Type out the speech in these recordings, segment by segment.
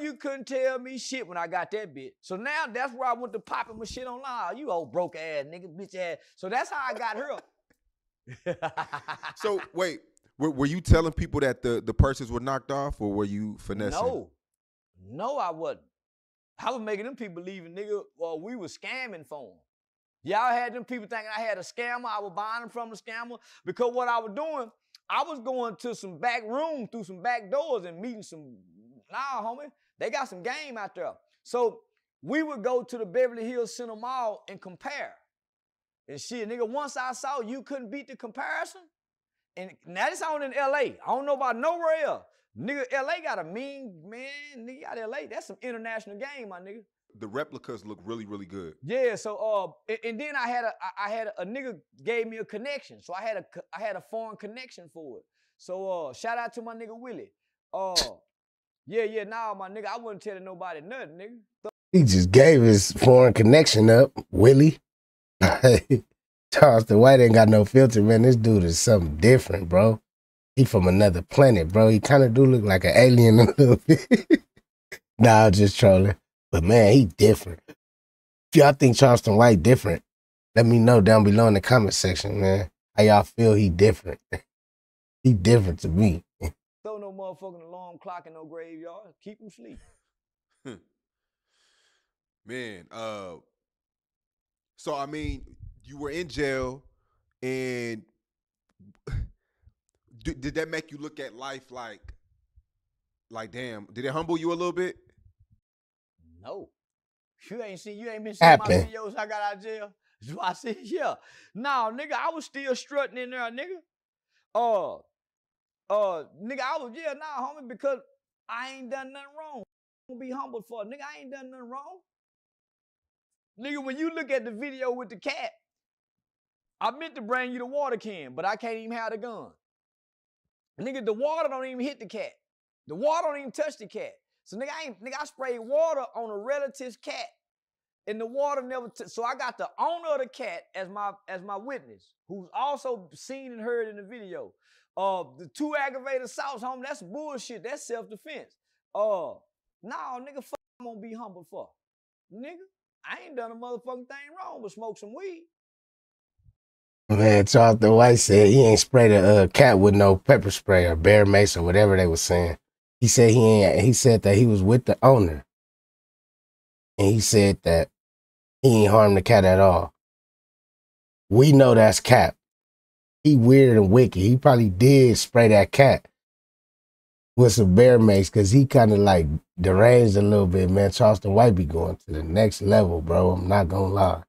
you couldn't tell me shit when I got that bitch. So now that's where I went to popping my shit online. You old broke ass nigga, bitch ass. So that's how I got her. So wait, were, were you telling people that the the purses were knocked off, or were you finessing? No, no, I wasn't. I was making them people believing, nigga, well, we was scamming for them. Y'all had them people thinking I had a scammer. I was buying them from the scammer because what I was doing, I was going to some back room through some back doors and meeting some. Nah, homie, they got some game out there. So we would go to the Beverly Hills Center Mall and compare. And shit, nigga, once I saw you couldn't beat the comparison, and now this on in LA. I don't know about nowhere else. Nigga, LA got a mean man. Nigga got LA. That's some international game, my nigga. The replicas look really, really good. Yeah. So uh, and, and then I had a I had a, a nigga gave me a connection. So I had a I had a foreign connection for it. So uh, shout out to my nigga Willie. Uh, yeah, yeah. Nah, my nigga, I wouldn't tell nobody nothing, nigga. He just gave his foreign connection up, Willie. Charleston White ain't got no filter, man. This dude is something different, bro. He from another planet, bro. He kind of do look like an alien a little bit. nah, I'm just trolling. But man, he different. If y'all think Charleston White different, let me know down below in the comment section, man. How y'all feel he different? he different to me. Throw motherfucking alarm clock in no graveyard. Keep him sleep. Man, uh, so I mean, you were in jail, and did, did that make you look at life like, like, damn? Did it humble you a little bit? No. You ain't seen, you ain't been seeing my videos I got out of jail. So I said, yeah. No, nigga, I was still strutting in there, nigga. Uh, uh, nigga, I was, yeah, nah, homie, because I ain't done nothing wrong. Gonna be humble for it. Nigga, I ain't done nothing wrong. Nigga, when you look at the video with the cat, I meant to bring you the water can, but I can't even have the gun. Nigga, the water don't even hit the cat. The water don't even touch the cat. So nigga, I ain't, nigga, I sprayed water on a relative's cat, and the water never. T- so I got the owner of the cat as my as my witness, who's also seen and heard in the video. Uh, the two aggravated assaults, home. That's bullshit. That's self defense. Uh, nah, nigga, fuck, I'm gonna be humble for, nigga. I ain't done a motherfucking thing wrong but smoke some weed. Man, Charleston White said he ain't sprayed a uh, cat with no pepper spray or bear mace or whatever they was saying. He said he ain't. He said that he was with the owner, and he said that he ain't harmed the cat at all. We know that's cap. He weird and wicked. He probably did spray that cat with some bear mace because he kind of like deranged a little bit. Man, Charleston White be going to the next level, bro. I'm not gonna lie.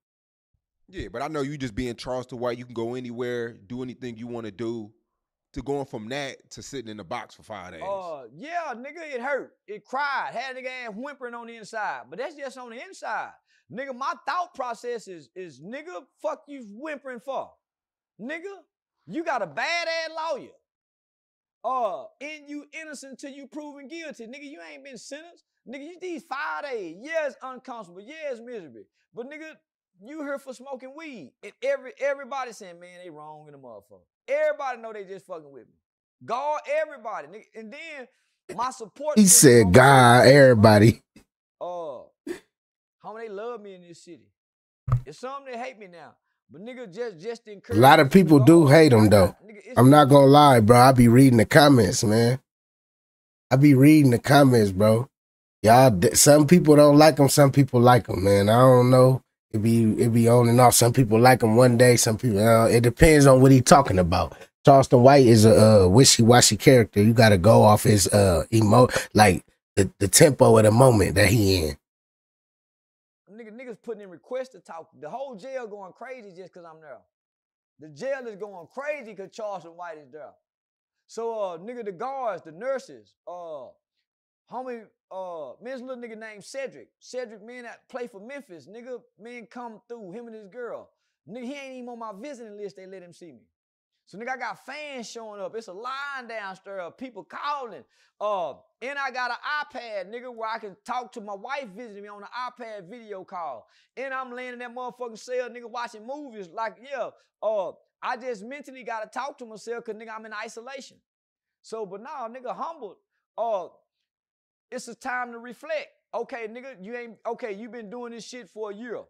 Yeah, but I know you just being Charleston White, you can go anywhere, do anything you want to do. To going from that to sitting in the box for five days. Uh, yeah, nigga, it hurt. It cried. Had nigga ass whimpering on the inside. But that's just on the inside. Nigga, my thought process is, is nigga, fuck you whimpering for? Nigga, you got a bad ass lawyer. Uh, and you innocent till you proven guilty. Nigga, you ain't been sentenced. Nigga, you these five days. Yeah, it's uncomfortable. Yeah, it's miserable. But nigga, you here for smoking weed. And every everybody saying, man, they wrong in the motherfucker. Everybody know they just fucking with me. God, everybody. Nigga. And then my support. He said, "God, everybody." Uh, how many love me in this city? It's some that hate me now. But nigga, just just A lot of people do hate him though. got- nigga, it's- I'm not gonna lie, bro. I be reading the comments, man. I be reading the comments, bro. Y'all, some people don't like him. Some people like him, man. I don't know. It be it be on and off. Some people like him one day. Some people. Uh, it depends on what he talking about. Charleston White is a uh, wishy washy character. You got to go off his uh emo like the, the tempo of the moment that he in. Putting in requests to talk. The whole jail going crazy just because I'm there. The jail is going crazy because Charleston White is there. So, uh, nigga, the guards, the nurses, uh, homie, uh, man's little nigga named Cedric. Cedric, man, that play for Memphis. Nigga, man, come through, him and his girl. Nigga, he ain't even on my visiting list. They let him see me. So nigga, I got fans showing up. It's a line downstairs, of people calling. Uh, and I got an iPad, nigga, where I can talk to my wife visiting me on an iPad video call. And I'm laying in that motherfucking cell, nigga, watching movies. Like, yeah, uh, I just mentally gotta talk to myself, cause nigga, I'm in isolation. So, but now, nigga, humbled. Uh, it's a time to reflect. Okay, nigga, you ain't okay. You been doing this shit for a year.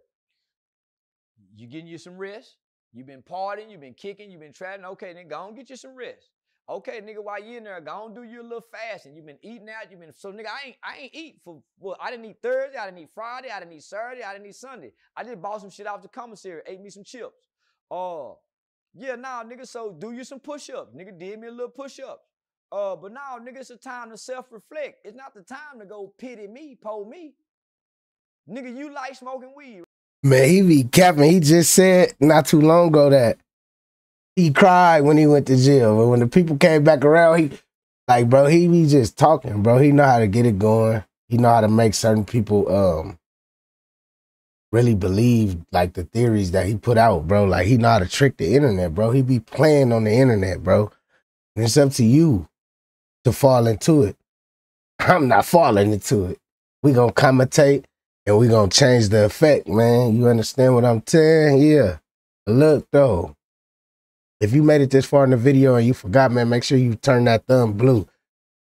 You getting you some rest. You been partying. you've been kicking. you've been traveling. Okay, then go and get you some rest. Okay, nigga, while you in there, go and do your little fasting. You've been eating out. you've been so nigga. I ain't I ain't eat for well. I didn't eat Thursday. I didn't eat Friday. I didn't eat Saturday. I didn't eat Sunday. I just bought some shit off the commissary. Ate me some chips. Uh, yeah, nah, nigga. So do you some push ups. Nigga did me a little push ups. Uh, but now, nigga, it's a time to self-reflect. It's not the time to go pity me, po me. Nigga, you like smoking weed. Man, he be capping. He just said not too long ago that he cried when he went to jail. But when the people came back around, he like, bro, he be just talking, bro. He know how to get it going. He know how to make certain people um really believe like the theories that he put out, bro. Like he know how to trick the internet, bro. He be playing on the internet, bro. And it's up to you to fall into it. I'm not falling into it. We gonna commentate and we gonna change the effect, man. You understand what I'm saying? Yeah. Look though, if you made it this far in the video and you forgot, man, make sure you turn that thumb blue.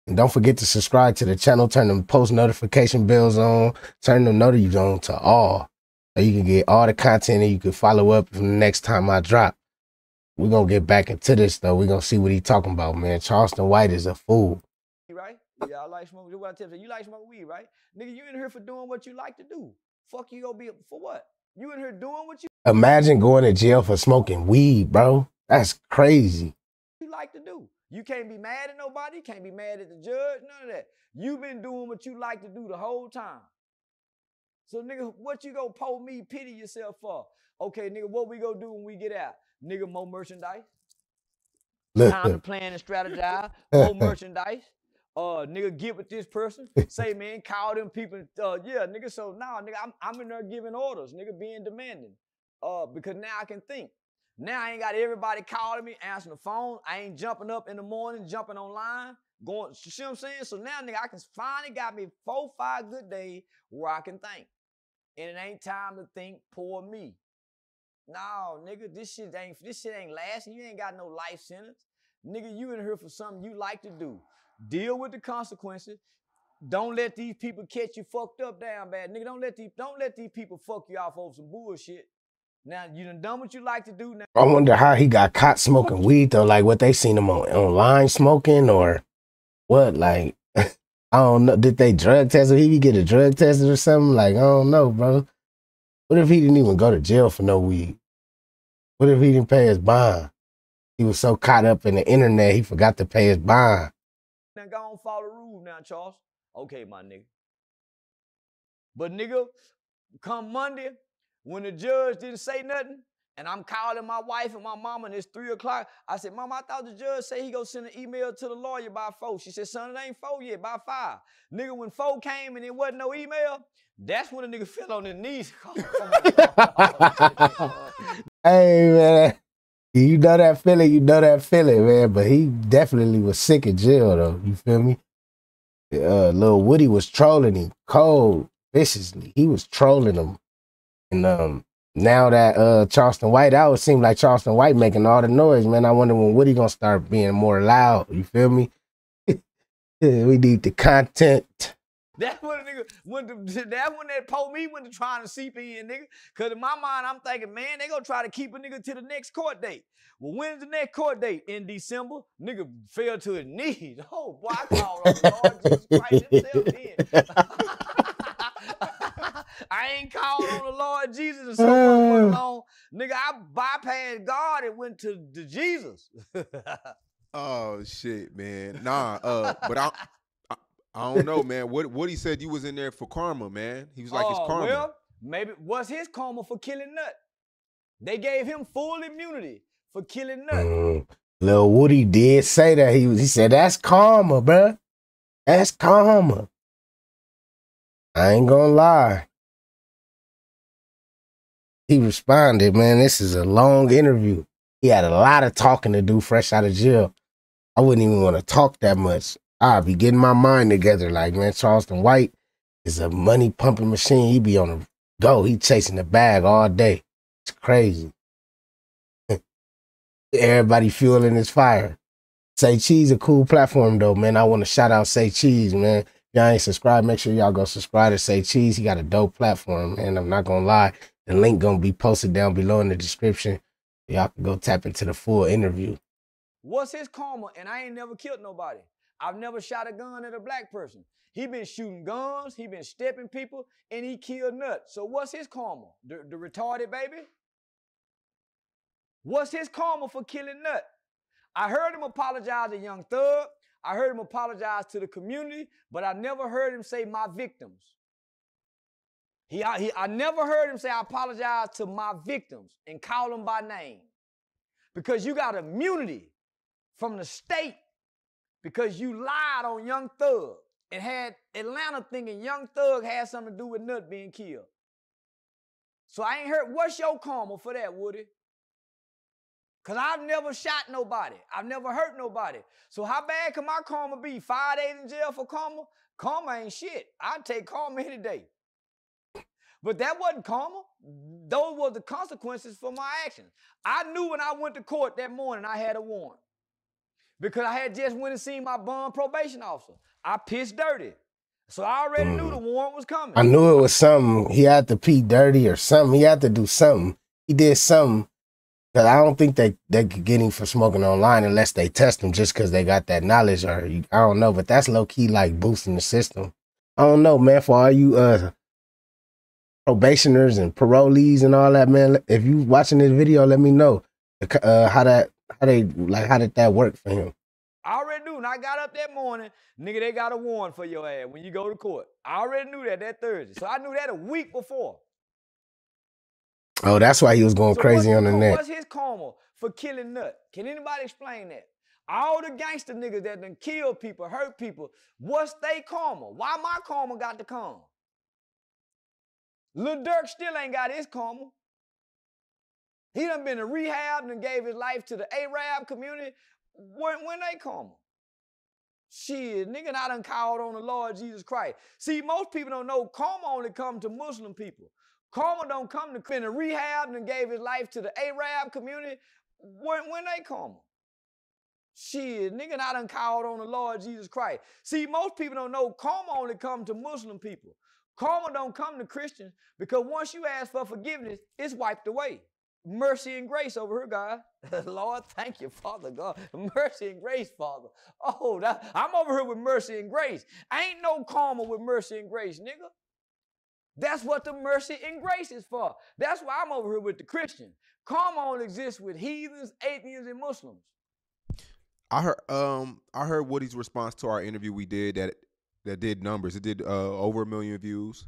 And don't forget to subscribe to the channel, turn them post notification bells on, turn the notifications on to all. So you can get all the content and you can follow up the next time I drop. We're gonna get back into this though. We're gonna see what he talking about, man. Charleston White is a fool. I like smoking. What I tell you, you like smoking weed, right? Nigga, you in here for doing what you like to do. Fuck you gonna be for what? You in here doing what you Imagine going to jail for smoking weed, bro. That's crazy. You like to do. You can't be mad at nobody, can't be mad at the judge, none of that. You've been doing what you like to do the whole time. So nigga, what you gonna pull me pity yourself for? Okay, nigga, what we gonna do when we get out? Nigga, more merchandise. Time to plan and strategize. More merchandise. Uh, nigga, get with this person. Say, man, call them people. Uh, yeah, nigga. So now, nigga, I'm, I'm in there giving orders. Nigga, being demanding. Uh, because now I can think. Now I ain't got everybody calling me, answering the phone. I ain't jumping up in the morning, jumping online, going. You see what I'm saying? So now, nigga, I can finally got me four, five good days where I can think. And it ain't time to think poor me. No, nigga, this shit ain't this shit ain't lasting. You ain't got no life sentence. Nigga, you in here for something you like to do. Deal with the consequences. Don't let these people catch you fucked up down bad. Nigga, don't let these don't let these people fuck you off over some bullshit. Now you done done what you like to do now. I wonder how he got caught smoking weed though. Like what they seen him on online smoking or what? Like I don't know. Did they drug test him? He get a drug test or something? Like I don't know, bro. What if he didn't even go to jail for no weed? What if he didn't pay his bond? He was so caught up in the internet, he forgot to pay his bond. Now go on follow the rules now, Charles. Okay, my nigga. But nigga, come Monday, when the judge didn't say nothing, and I'm calling my wife and my mama, and it's three o'clock. I said, Mama, I thought the judge said he gonna send an email to the lawyer by four. She said, Son, it ain't four yet, by five. Nigga, when four came and it wasn't no email, that's when the nigga fell on his knees. hey man, you know that feeling, you know that feeling, man. But he definitely was sick in jail, though. You feel me? Uh, Lil Woody was trolling him cold, viciously. He was trolling him, and um, now that uh Charleston White out, it seemed like Charleston White making all the noise, man. I wonder when Woody gonna start being more loud. You feel me? we need the content. That's when nigga when the, that when that po me when to trying to seep in, nigga. Cause in my mind, I'm thinking, man, they gonna try to keep a nigga to the next court date. Well, when's the next court date? In December? Nigga fell to his knees. Oh boy, I called on the Lord Jesus Christ himself then. I ain't called on the Lord Jesus and so went along. Nigga, I bypassed God and went to, to Jesus. oh shit, man. Nah, uh, but I I don't know, man. What what he said you was in there for karma, man. He was like, it's oh, karma. Well, maybe was his karma for killing Nut. They gave him full immunity for killing Nut. Mm, Lil Woody did say that. He was he said, that's karma, bruh. That's karma. I ain't gonna lie. He responded, man, this is a long interview. He had a lot of talking to do fresh out of jail. I wouldn't even want to talk that much. I'll be getting my mind together. Like, man, Charleston White is a money pumping machine. He be on the go. He chasing the bag all day. It's crazy. Everybody fueling his fire. Say Cheese a cool platform though, man. I want to shout out Say Cheese, man. y'all ain't subscribed, make sure y'all go subscribe to Say Cheese. He got a dope platform, and I'm not gonna lie. The link gonna be posted down below in the description. Y'all can go tap into the full interview. What's his karma? And I ain't never killed nobody. I've never shot a gun at a black person. He been shooting guns, he been stepping people, and he killed nuts. So what's his karma? The, the retarded baby? What's his karma for killing nut? I heard him apologize to Young Thug. I heard him apologize to the community, but I never heard him say my victims. He, I, he, I never heard him say I apologize to my victims and call them by name. Because you got immunity from the state because you lied on Young Thug and had Atlanta thinking Young Thug had something to do with Nut being killed. So I ain't heard, what's your karma for that, Woody? Because I've never shot nobody. I've never hurt nobody. So how bad can my karma be? Five days in jail for karma? Karma ain't shit. I'd take karma any day. But that wasn't karma. Those were the consequences for my actions. I knew when I went to court that morning I had a warrant. Because I had just went and seen my bond probation officer. I pissed dirty. So I already mm. knew the warrant was coming. I knew it was something. He had to pee dirty or something. He had to do something. He did something Cause I don't think they they could get him for smoking online unless they test him just because they got that knowledge or I don't know. But that's low key like boosting the system. I don't know, man. For all you uh probationers and parolees and all that, man. If you watching this video, let me know uh, how that how they like how did that work for him. I already knew. When I got up that morning, nigga, they got a warrant for your ass when you go to court. I already knew that that Thursday. So I knew that a week before. Oh, that's why he was going so crazy on the net. What's his karma for killing Nut? Can anybody explain that? All the gangster niggas that done kill people, hurt people, what's they karma? Why my karma got to come? Lil Durk still ain't got his karma. He done been to rehab and gave his life to the Arab community. When, when they karma? Shit, nigga, I done called on the Lord Jesus Christ. See, most people don't know karma only come to Muslim people. Karma don't come to in a rehab and gave his life to the Arab community. When, when they karma? Shit, nigga, I done called on the Lord Jesus Christ. See, most people don't know karma only come to Muslim people. Karma don't come to Christians because once you ask for forgiveness, it's wiped away. Mercy and grace over here, God. Lord, thank you, Father God. Mercy and grace, Father. Oh, that, I'm over here with mercy and grace. Ain't no karma with mercy and grace, nigga. That's what the mercy and grace is for. That's why I'm over here with the Christian. Karma only exists with heathens, atheists, and Muslims. I heard um I heard Woody's response to our interview we did that that did numbers. It did uh, over a million views.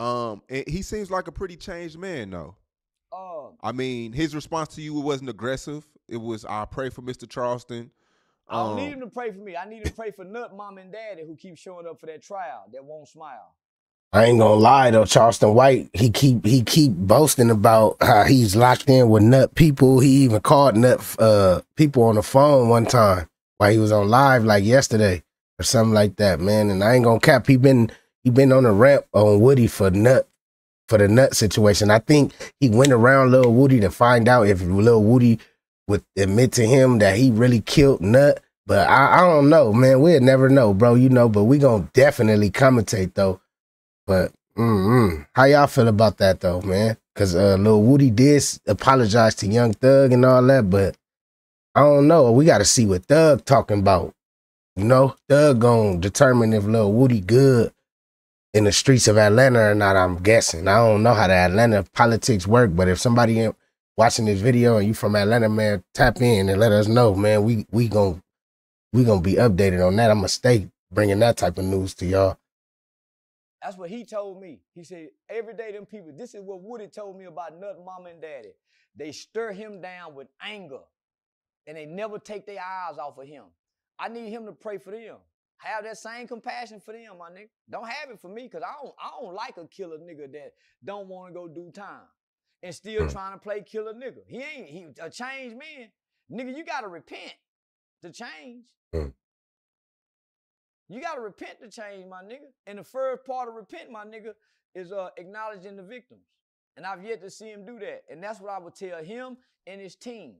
Um, he seems like a pretty changed man though. Uh, I mean, his response to you it wasn't aggressive. It was I pray for Mr. Charleston. I don't um, need him to pray for me. I need him to pray for Nut Mom and Daddy who keep showing up for that trial that won't smile. I ain't gonna lie though, Charleston White, he keep he keep boasting about how he's locked in with nut people. He even called nut uh people on the phone one time while he was on live like yesterday or something like that, man. And I ain't gonna cap. He been he been on the ramp on Woody for nut for the nut situation. I think he went around Lil Woody to find out if Lil Woody would admit to him that he really killed Nut. But I, I don't know, man. We'll never know, bro. You know, but we gonna definitely commentate though but mm how y'all feel about that though, man? Cause uh Lil Woody did apologize to Young Thug and all that, but I don't know. We gotta see what Thug talking about. You know, Thug gonna determine if Lil Woody good in the streets of Atlanta or not, I'm guessing. I don't know how the Atlanta politics work, but if somebody watching this video and you from Atlanta, man, tap in and let us know, man. We we gonna we gonna be updated on that. I'm gonna stay bringing that type of news to y'all. That's what he told me. He said, every day them people, this is what Woody told me about Nut Mama and Daddy. They stir him down with anger and they never take their eyes off of him. I need him to pray for them. Have that same compassion for them, my nigga. Don't have it for me, cause I don't, I don't like a killer nigga that don't want to go do time and still hmm. trying to play killer nigga. He ain't he a changed man. Nigga, you gotta repent to change. Mm. You got to repent to change, my nigga. And the first part of repent, my nigga, is uh, acknowledging the victims. And I've yet to see him do that. And that's what I would tell him and his team.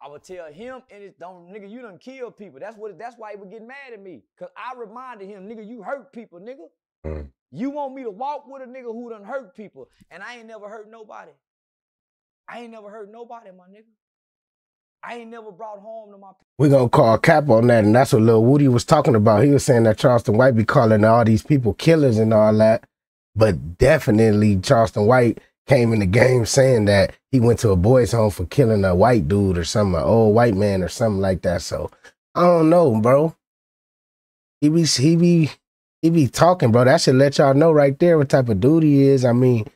I would tell him and it's don't nigga, you done kill people. That's what that's why he would get mad at me. Cause I reminded him, nigga, you hurt people, nigga. Mm. You want me to walk with a nigga who done hurt people. And I ain't never hurt nobody. I ain't never hurt nobody, my nigga. I ain't never brought harm to my. We're gonna call cap on that, and that's what Lil Woody was talking about. He was saying that Charleston White be calling all these people killers and all that. But definitely Charleston White came in the game saying that he went to a boys' home for killing a white dude or some old white man or something like that. So I don't know, bro. He be he be he be talking, bro. That should let y'all know right there what type of dude he is. I mean,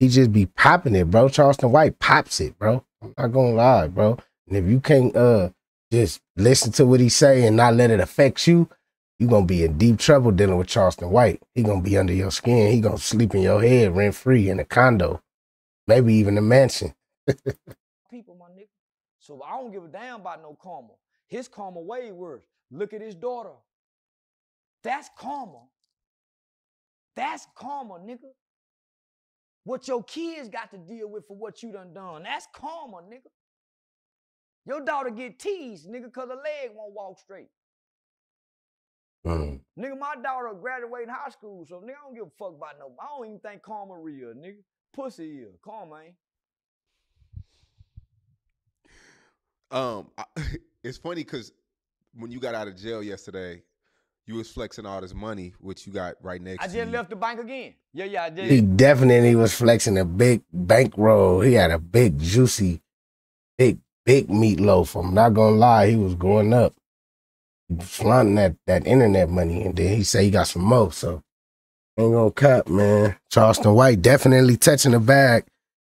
he just be popping it, bro. Charleston White pops it, bro. I'm not gonna lie, bro. And if you can't uh just listen to what he say and not let it affect you, you gonna be in deep trouble dealing with Charleston White. He gonna be under your skin. He gonna sleep in your head rent free in a condo, maybe even a mansion. people, my nigga. So I don't give a damn about no karma. His karma way worse. Look at his daughter. That's karma. That's karma, nigga. What your kids got to deal with for what you done done. That's karma, nigga. Your daughter get teased, nigga, cause her leg won't walk straight. Mm. Nigga, my daughter graduating high school, so nigga, I don't give a fuck about no. I don't even think karma real, nigga. Pussy is. Karma ain't. Um, I, it's funny because when you got out of jail yesterday, you was flexing all this money, which you got right next. I to just you. left the bank again. Yeah, yeah, I did. He definitely was flexing a big bankroll. He had a big, juicy, big, big meatloaf. I'm not gonna lie, he was going up, flaunting that that internet money, and then he said he got some more. So ain't gonna man. Charleston White definitely touching the bag.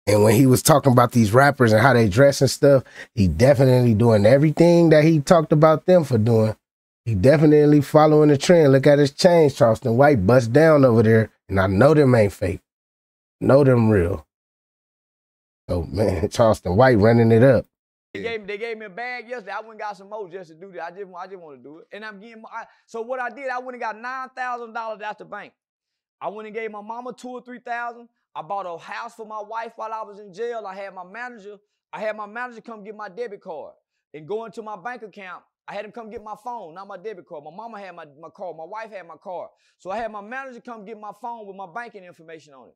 And when he was talking about these rappers and how they dress and stuff, he definitely doing everything that he talked about them for doing. He definitely following the trend. Look at his chains, Charleston White bust down over there, and I know them ain't fake. Know them real. So man, Charleston White running it up. They gave, me, they gave me a bag yesterday. I went and got some more just to do that. I just, I just want to do it. And I'm getting, I, so what I did, I went and got $9,000 out the bank. I went and gave my mama two or 3000 I bought a house for my wife while I was in jail. I had my manager, I had my manager come get my debit card and go into my bank account. I had him come get my phone, not my debit card. My mama had my, my card. My wife had my card. So I had my manager come get my phone with my banking information on it.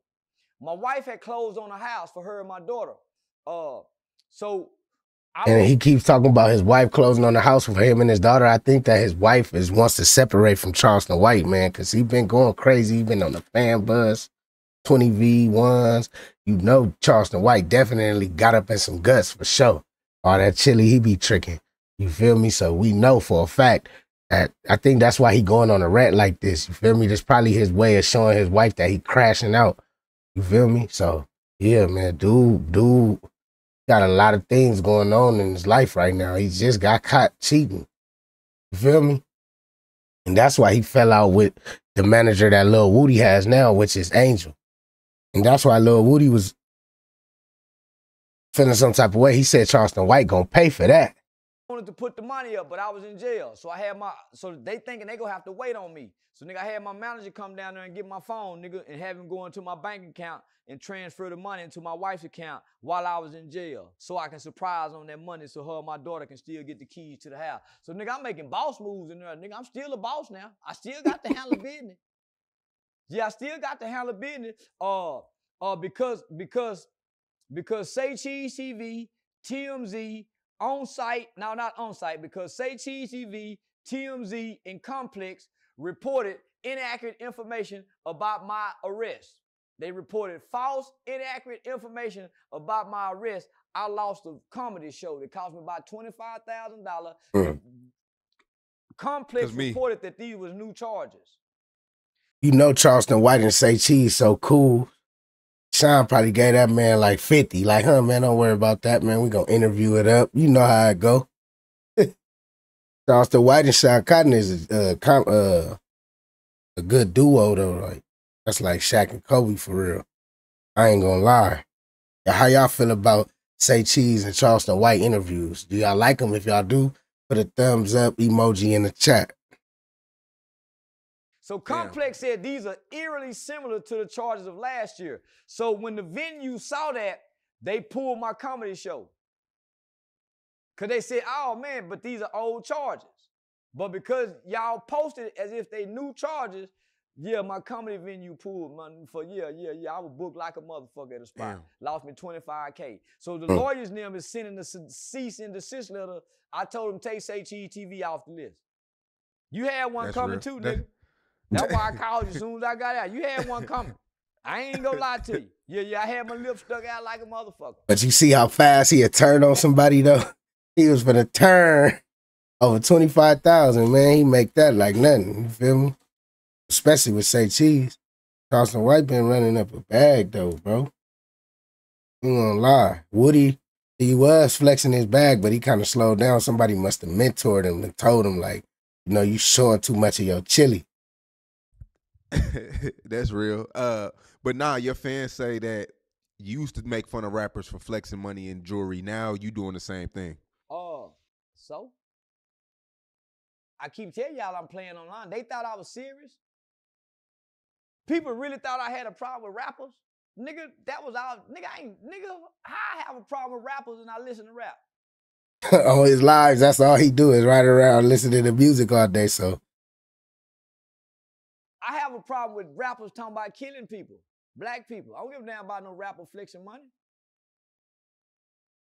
My wife had closed on a house for her and my daughter. Uh, so I And he keeps talking about his wife closing on the house for him and his daughter. I think that his wife is wants to separate from Charleston White, man, because he been going crazy. He been on the fan bus, 20 V1s. You know Charleston White definitely got up in some guts for sure. All that chili, he be tricking. You feel me? So we know for a fact that I think that's why he going on a rant like this. You feel me? That's probably his way of showing his wife that he crashing out. You feel me? So yeah, man, dude, dude got a lot of things going on in his life right now. He just got caught cheating. You feel me? And that's why he fell out with the manager that Lil Woody has now, which is Angel. And that's why Lil Woody was feeling some type of way. He said Charleston White gonna pay for that. Wanted to put the money up, but I was in jail. So I had my so they thinking they gonna have to wait on me. So nigga, I had my manager come down there and get my phone, nigga, and have him go into my bank account and transfer the money into my wife's account while I was in jail. So I can surprise on that money so her and my daughter can still get the keys to the house. So nigga, I'm making boss moves in there. Nigga, I'm still a boss now. I still got to handle business. Yeah, I still got to handle business. Uh uh because because because Say Cheese TV, TMZ, on site, now not on site, because Say Cheese TV, TMZ, and Complex reported inaccurate information about my arrest. They reported false, inaccurate information about my arrest. I lost a comedy show that cost me about $25,000. Mm. Complex 'Cause me- reported that these was new charges. You know Charleston White and say cheese so cool. Sean probably gave that man like 50. Like, huh, man, don't worry about that, man. We gonna interview it up. You know how it go. Charleston White and Sean Cotton is uh, uh, a good duo though. Like that's like Shaq and Kobe for real. I ain't gonna lie. How y'all feel about Say Cheese and Charleston White interviews? Do y'all like them? If y'all do, put a thumbs up emoji in the chat. So Complex said these are eerily similar to the charges of last year. So when the venue saw that, they pulled my comedy show. Cause they said, oh man, but these are old charges. But because y'all posted as if they new charges, yeah, my comedy venue pulled money for yeah, yeah, yeah. I was booked like a motherfucker at a spot. Damn. Lost me 25K. So the Mm. lawyer's name is sending the ce- cease and desist letter. I told him take Say Cheese TV off the list. You had one That's coming real. too, That- nigga. That's why I called you as soon as I got out. You had one coming. I ain't gonna lie to you. Yeah, yeah, I had my lips stuck out like a motherfucker. But you see how fast he had turned on somebody though? He was gonna turn over twenty five thousand, man. He make that like nothing. You feel me? Especially with say cheese. Charleston White been running up a bag though, bro. You gonna lie. Woody, he was flexing his bag, but he kind of slowed down. Somebody must have mentored him and told him, like, you know, you showing too much of your chili. That's real. Uh, but nah, your fans say that you used to make fun of rappers for flexing money and jewelry. Now you doing the same thing. Oh, so? I keep telling y'all I'm playing online. They thought I was serious. People really thought I had a problem with rappers. Nigga, that was all. Nigga, I ain't. Nigga, I have a problem with rappers and I listen to rap? on his lives, that's all he do is ride around listening to music all day. So I have a problem with rappers talking about killing people, black people. I don't give a damn about no rapper flexing money.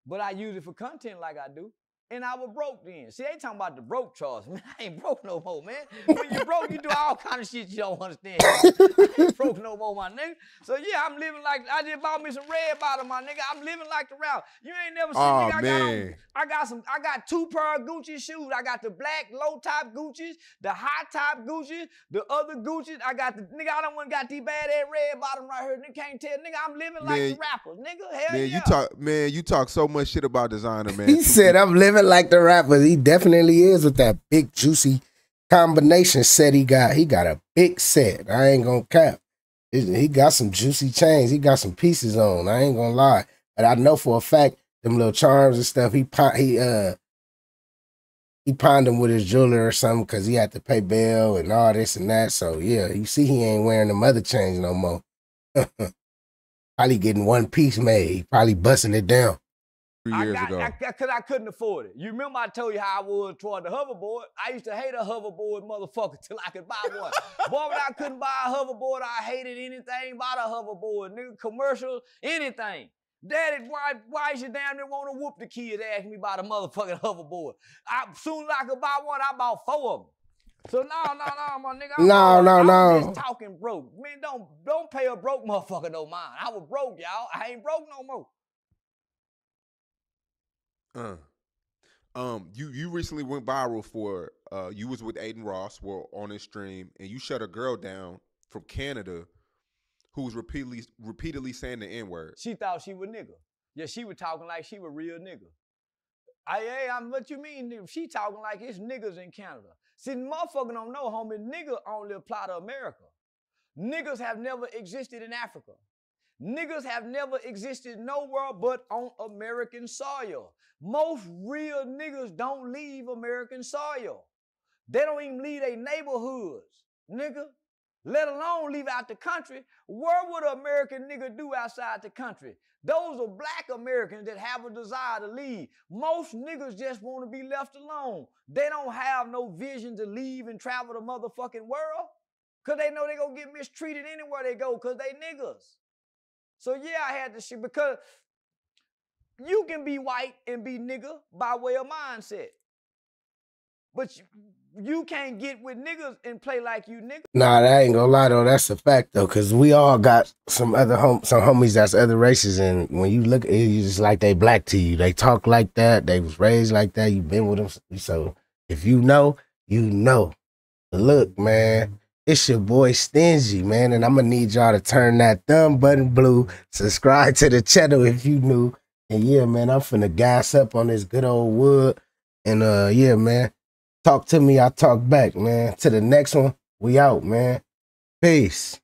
But I use it for content like I do. And I was broke then. See, they talking about the broke Charles. Man, I ain't broke no more, man. When you broke, you do all kind of shit you don't understand. I ain't broke no more, my nigga. So yeah, I'm living like I just bought me some red bottom, my nigga. I'm living like the rap. You ain't never seen Oh me. I got on I got some. I got two pair of Gucci shoes. I got the black low top Gucci's, the high top Gucci's, the other Gucci's. I got the nigga. I don't want got these bad ass red bottom right here. Nigga can't tell. Nigga, I'm living like Man, the rappers. Nigga, hell man, yeah. you talk, man, you talk so much shit about designer, man. he said, I'm living like the rapper. He definitely is with that big juicy combination set he got. He got a big set. I ain't gonna cap. He got some juicy chains. He got some pieces on. I ain't gonna lie. But I know for a fact them little charms and stuff. He he uh he pawned them with his jeweler or something because he had to pay bail and all this and that. So yeah, you see he ain't wearing the mother chains no more. probably getting one piece made. He probably busting it down. I years got, ago. I, cause I couldn't afford it. You remember I told you how I was toward the hoverboard? I used to hate a hoverboard motherfucker till I could buy one. Boy, when I couldn't buy a hoverboard, I hated anything about a hoverboard. Nigga, commercial, anything. Daddy, why, why is you damn near want to whoop the kid asking me about a motherfucking hoverboard? I, soon as I could buy one, I bought four of them. So no, no, no, my nigga. I'm No, no, I'm no. just talking broke. Man, don't don't pay a broke motherfucker no mind. I was broke, y'all. I ain't broke no more. Uh. Um, you you recently went viral for uh you was with Adin Ross well on his stream and you shut a girl down from Canada who was repeatedly repeatedly saying the N word. She thought she was nigga. Yeah, she was talking like she was real nigga. I, hey, I'm, what you mean? She talking like it's niggas in Canada. See, motherfucker don't know, homie. Nigga only apply to America. Niggas have never existed in Africa. Niggas have never existed nowhere but on American soil. Most real niggas don't leave American soil. They don't even leave their neighborhoods, nigga. Let alone leave out the country. Where would an American nigga do outside the country? Those are black Americans that have a desire to leave. Most niggas just want to be left alone. They don't have no vision to leave and travel the motherfucking world. Cause they know they gonna get mistreated anywhere they go, cause they niggas. So yeah, I had to shit because you can be white and be nigga by way of mindset. But you, can't get with niggas and play like you nigga. Nah, that ain't gonna lie though. That's a fact though, cause we all got some other hom- some homies that's other races, and when you look at it, you just like they black to you. They talk like that. They was raised like that. You been with them, so if you know, you know. Look, man, it's your boy Stingy, man, and I'm gonna need y'all to turn that thumb button blue. Subscribe to the channel if you new, and yeah, man, I'm finna gas up on this good old wood, and uh, yeah, man. Talk to me, I talk back, man. To the next one, we out, man. Peace.